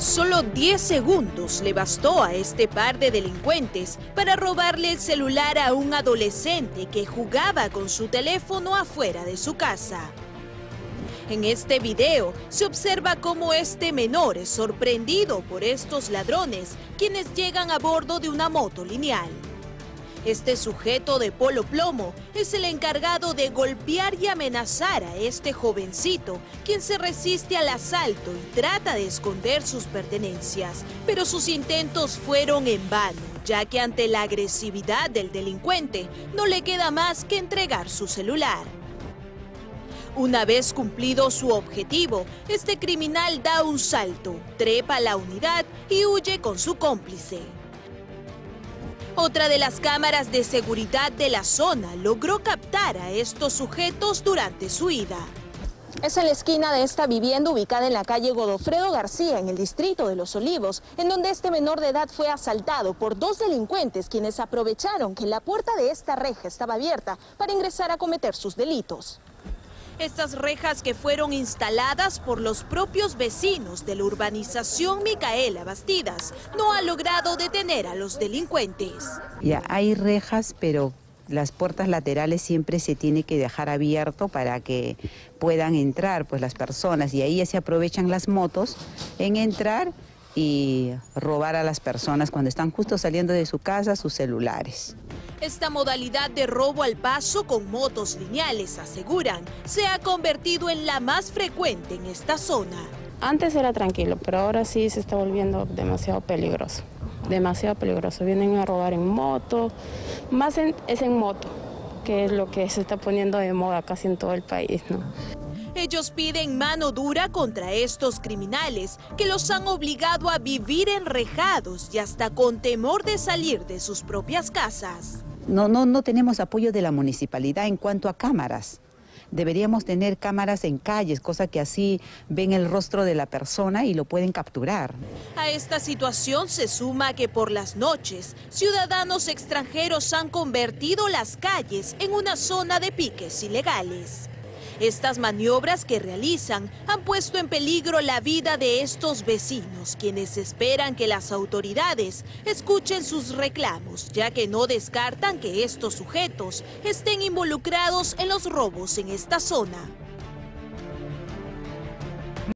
Solo 10 segundos le bastó a este par de delincuentes para robarle el celular a un adolescente que jugaba con su teléfono afuera de su casa. En este video se observa cómo este menor es sorprendido por estos ladrones, quienes llegan a bordo de una moto lineal. Este sujeto de polo plomo es el encargado de golpear y amenazar a este jovencito, quien se resiste al asalto y trata de esconder sus pertenencias. Pero sus intentos fueron en vano, ya que ante la agresividad del delincuente no le queda más que entregar su celular. Una vez cumplido su objetivo, este criminal da un salto, trepa la unidad y huye con su cómplice. Otra de las cámaras de seguridad de la zona logró captar a estos sujetos durante su ida. Es en la esquina de esta vivienda ubicada en la calle Godofredo García, en el distrito de Los Olivos, en donde este menor de edad fue asaltado por dos delincuentes quienes aprovecharon que la puerta de esta reja estaba abierta para ingresar a cometer sus delitos. Estas rejas que fueron instaladas por los propios vecinos de la urbanización Micaela Bastidas no ha logrado detener a los delincuentes. Ya hay rejas, pero las puertas laterales siempre se tiene que dejar abierto para que puedan entrar pues las personas y ahí ya se aprovechan las motos en entrar y robar a las personas cuando están justo saliendo de su casa sus celulares. Esta modalidad de robo al paso con motos lineales, aseguran, se ha convertido en la más frecuente en esta zona. Antes era tranquilo, pero ahora sí se está volviendo demasiado peligroso. Demasiado peligroso. Vienen a robar en moto, más es en moto, que es lo que se está poniendo de moda casi en todo el país, ¿no? Ellos piden mano dura contra estos criminales que los han obligado a vivir enrejados y hasta con temor de salir de sus propias casas. No, no, no tenemos apoyo de la municipalidad en cuanto a cámaras. Deberíamos tener cámaras en calles, cosa que así ven el rostro de la persona y lo pueden capturar. A esta situación se suma que por las noches, ciudadanos extranjeros han convertido las calles en una zona de piques ilegales. Estas maniobras que realizan han puesto en peligro la vida de estos vecinos, quienes esperan que las autoridades escuchen sus reclamos, ya que no descartan que estos sujetos estén involucrados en los robos en esta zona.